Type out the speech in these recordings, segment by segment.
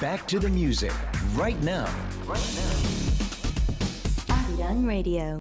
back to the music right now. Young Radio.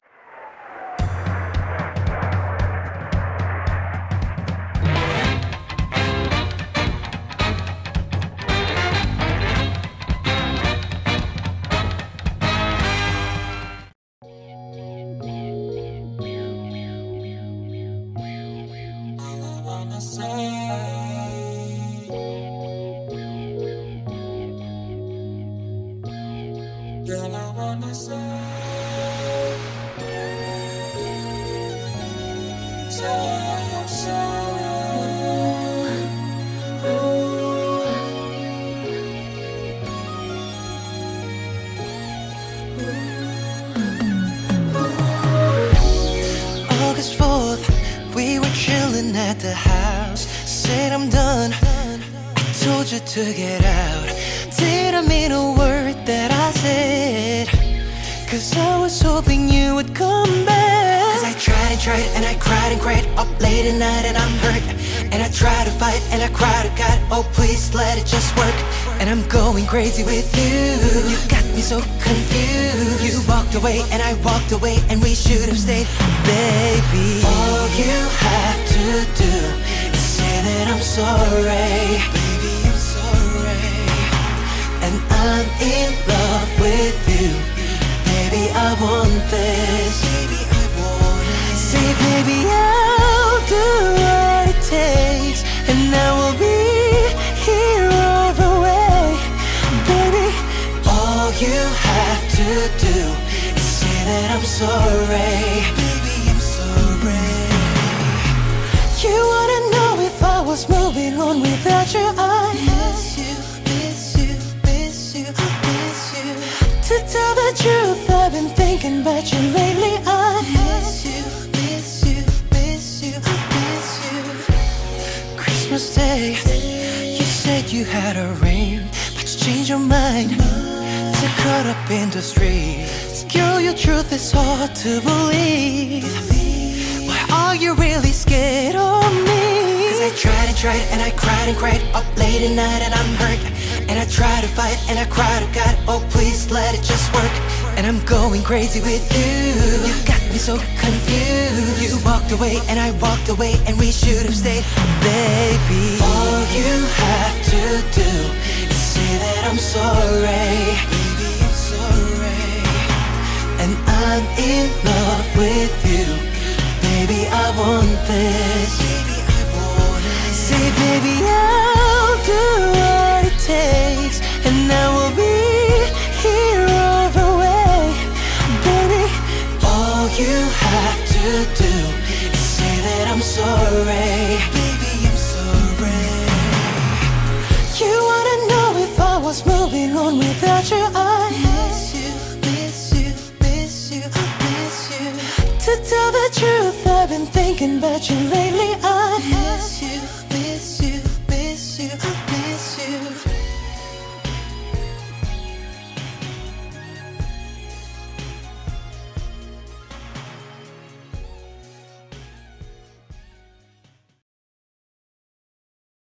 August 4th, we were chilling at the house. Said I'm done. I told you to get out. Cause I was hoping you would come back. Cause I tried and tried and I cried and cried up late at night and I'm hurt. And I tried to fight and I cried to God, oh please let it just work. And I'm going crazy with you. You got me so confused. You walked away and I walked away and we should have stayed, baby. All you have to do is say that I'm sorry. Baby, I'm sorry. And I'm in love with you. This. Say, baby, I'll do what it takes. And I will be here all the way. Baby, all you have to do is say that I'm sorry. Baby, I'm sorry. You wanna know if I was moving on without your thinking about you lately. I miss you, miss you, miss you, miss you. Christmas Day, you said you had a ring, but you changed your mind. To cut up in the streets. Girl, your truth is hard to believe. Why are you really scared of me? Cause I tried and tried and I cried and cried up late at night and I'm hurt. And I try to fight and I cry to God, oh please let it just work. And I'm going crazy with you. You got me so confused. You walked away and I walked away and we should have stayed, baby. All you have to do is say that I'm sorry. Baby, I'm sorry. And I'm in love with you. Baby, I want this. Baby, I want it. Say, baby, I'll do is say that I'm sorry. Baby, I'm sorry. You wanna know if I was moving on without you I miss you, miss you, miss you, miss you. To tell the truth, I've been thinking about you lately. I miss you, miss you, miss you, miss you.